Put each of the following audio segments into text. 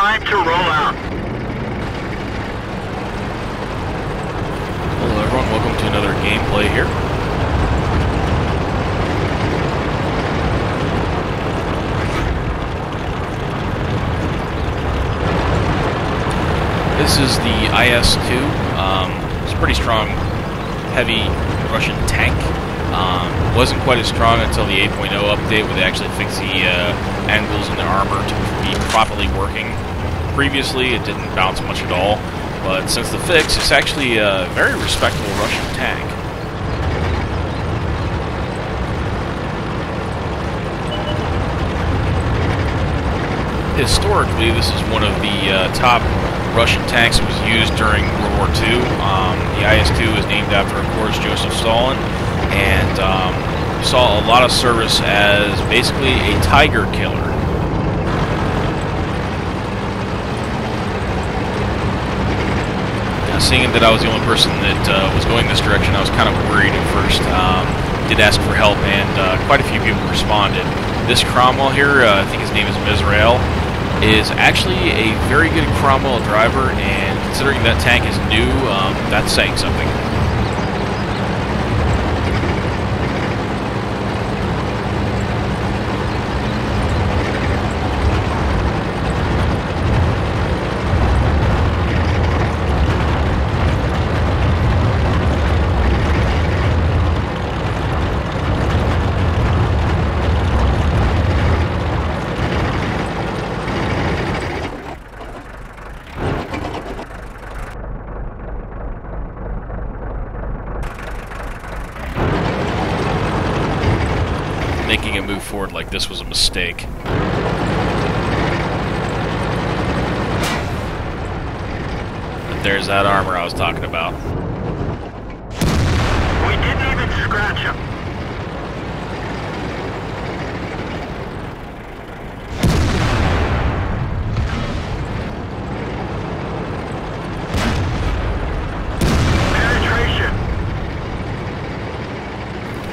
time to roll out. Hello everyone, welcome to another gameplay here. This is the IS-2. Um, it's a pretty strong, heavy Russian tank. Um, wasn't quite as strong until the 8.0 update where they actually fixed the uh, angles in the armor to be properly working. Previously, it didn't bounce much at all, but since the fix, it's actually a very respectable Russian tank. Historically, this is one of the uh, top Russian tanks that was used during World War II. Um, the IS-2 is named after, of course, Joseph Stalin, and um, saw a lot of service as basically a tiger killer. Seeing that I was the only person that uh, was going this direction, I was kind of worried at first. Um, did ask for help, and uh, quite a few people responded. This Cromwell here, uh, I think his name is Mizrael, is actually a very good Cromwell driver, and considering that tank is new, um, that's saying something. Making a move forward like this was a mistake. But there's that armor I was talking about. We didn't even scratch him.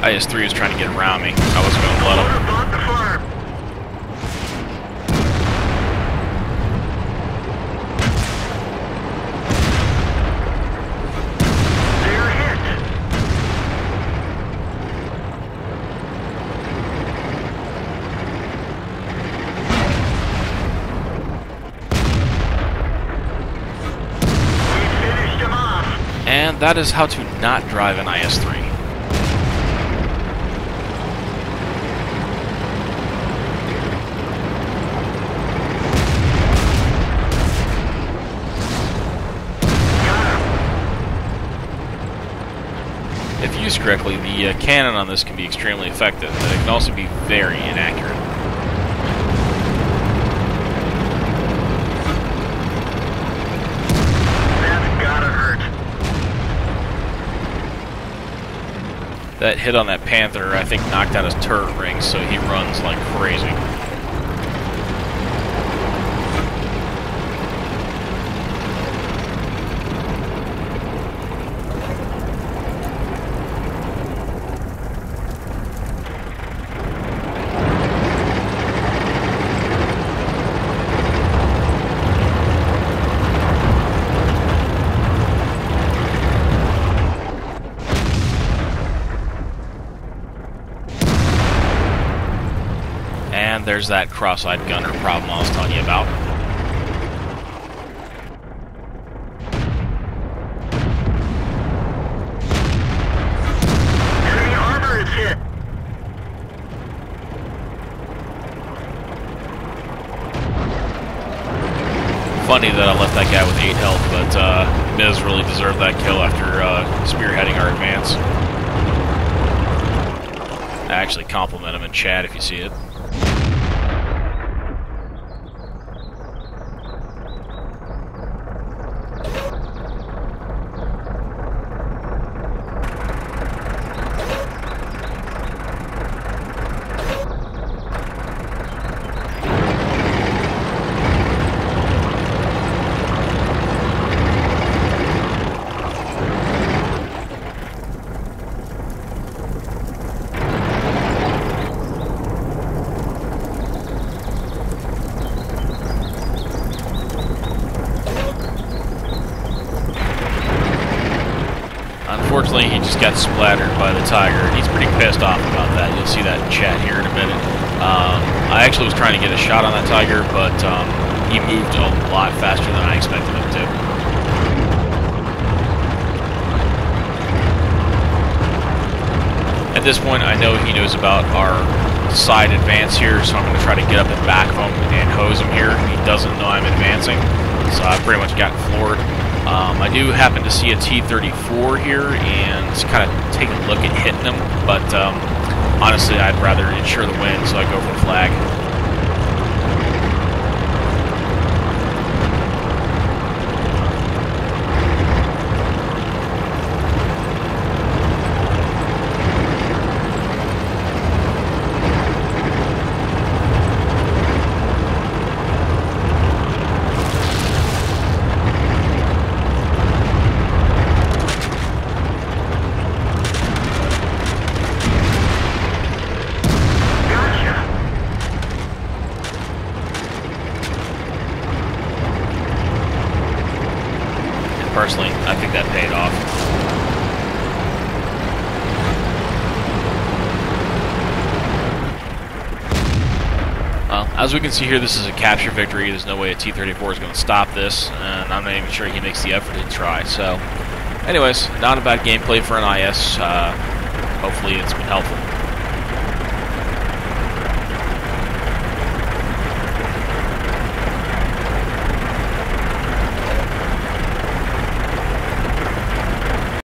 IS-3 was trying to get around me. I wasn't going to let him. And that is how to not drive an IS-3. Got him. Correctly, the uh, cannon on this can be extremely effective, but it can also be very inaccurate. That hit on that Panther, I think, knocked out his turret ring, so he runs like crazy. And there's that cross-eyed gunner problem I was telling you about. Enemy armor is hit. Funny that I left that guy with 8 health, but uh, Miz really deserved that kill after uh, spearheading our advance. I actually compliment him in chat if you see it. Unfortunately, he just got splattered by the tiger. He's pretty pissed off about that. You'll see that in chat here in a minute. Um, I actually was trying to get a shot on that tiger, but um, he moved a lot faster than I expected him to. At this point, I know he knows about our side advance here, so I'm going to try to get up in back of him and hose him here. He doesn't know I'm advancing, so I've pretty much gotten floored. Um, I do happen to see a T-34 here and kind of take a look at hitting them, but um, honestly, I'd rather ensure the win, so I go for the flag. Gotcha. And personally, I think that paid off. Well, as we can see here, this is a capture victory. There's no way a T-34 is going to stop this, and I'm not even sure he makes the effort to try. So, anyways, not a bad gameplay for an IS. Uh, hopefully it's been helpful.